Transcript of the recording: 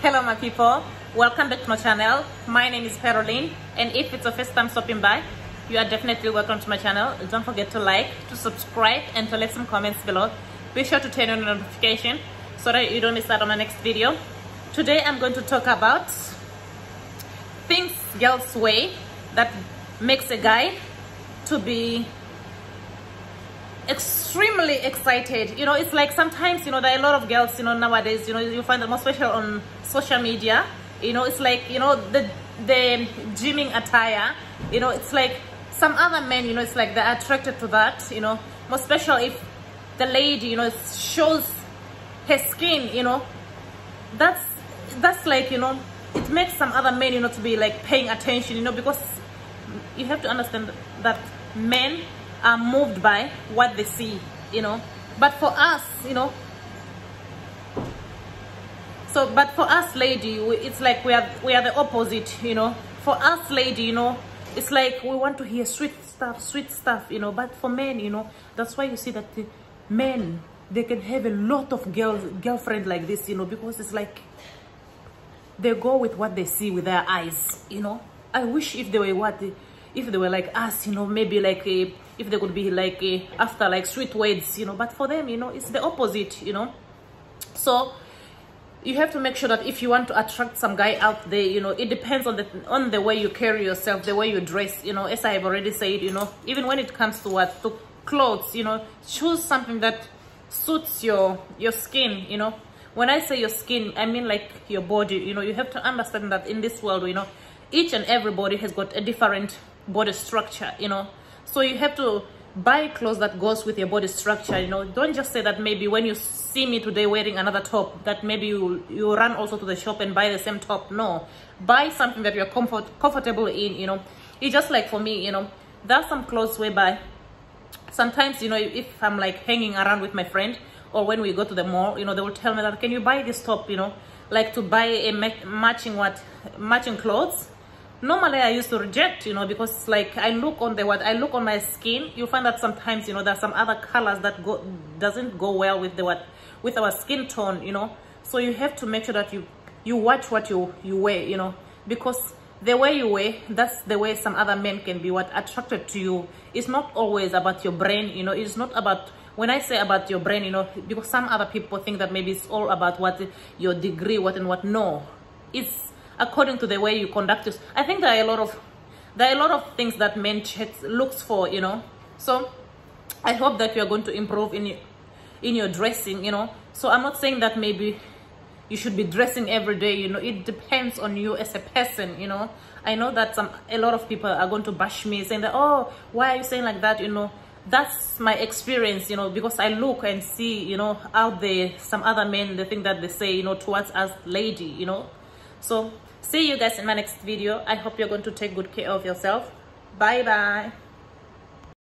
hello my people. Welcome back to my channel. My name is Caroline and if it's your first time stopping by you are definitely welcome to my channel. Don't forget to like to subscribe and to leave some comments below. Be sure to turn on the notification so that you don't miss out on my next video. Today i'm going to talk about things girls way that makes a guy to be extremely excited you know it's like sometimes you know there are a lot of girls you know nowadays you know you find them especially on social media you know it's like you know the the gymming attire you know it's like some other men you know it's like they're attracted to that you know more special if the lady you know shows her skin you know that's that's like you know it makes some other men you know to be like paying attention you know because you have to understand that men are moved by what they see you know. But for us you know so but for us lady we, it's like we are we are the opposite you know. For us lady you know it's like we want to hear sweet stuff sweet stuff you know. But for men you know that's why you see that the men they can have a lot of girls girlfriend like this you know because it's like they go with what they see with their eyes you know. I wish if they were what if they were like us you know maybe like a if they could be like a, after like sweet words you know but for them you know it's the opposite you know. So you have to make sure that if you want to attract some guy out there you know it depends on the on the way you carry yourself the way you dress you know as i have already said you know even when it comes to what to clothes you know choose something that suits your your skin you know. When i say your skin i mean like your body you know you have to understand that in this world you know each and everybody has got a different body structure you know. So you have to buy clothes that goes with your body structure you know. Don't just say that maybe when you see me today wearing another top that maybe you you run also to the shop and buy the same top. No. Buy something that you're comfort comfortable in you know. It's just like for me you know. There's some clothes whereby sometimes you know if i'm like hanging around with my friend or when we go to the mall you know they will tell me that can you buy this top? You know like to buy a matching what matching clothes normally i used to reject you know because like i look on the what i look on my skin you find that sometimes you know there's some other colors that go doesn't go well with the what with our skin tone you know. So you have to make sure that you you watch what you you wear you know because the way you wear that's the way some other men can be what attracted to you. It's not always about your brain you know it's not about when i say about your brain you know because some other people think that maybe it's all about what your degree what and what. No. It's according to the way you conduct yourself. I think there are a lot of there are a lot of things that men looks for, you know. So I hope that you are going to improve in in your dressing, you know. So I'm not saying that maybe you should be dressing every day, you know. It depends on you as a person, you know. I know that some a lot of people are going to bash me saying that, oh, why are you saying like that, you know that's my experience you know because i look and see you know out there some other men the thing that they say you know towards us lady you know so see you guys in my next video. I hope you're going to take good care of yourself. Bye bye